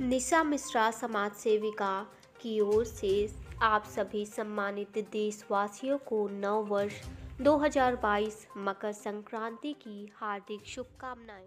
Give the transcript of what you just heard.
निशा मिश्रा समाज सेविका की ओर से आप सभी सम्मानित देशवासियों को नव वर्ष 2022 मकर संक्रांति की हार्दिक शुभकामनाएँ।